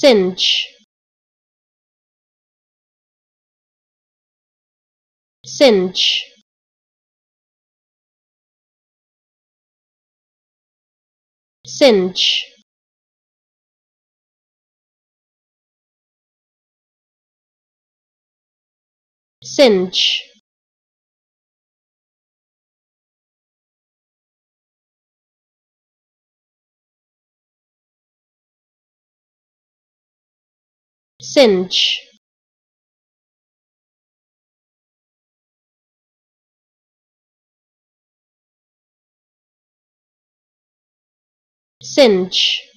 cinch. Cinch. Cinch. Cinch cinch. Cinch